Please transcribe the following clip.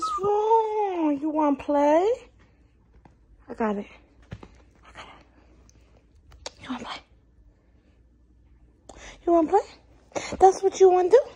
What's wrong? You want to play? I got it. You want to play? You want to play? That's what you want to do?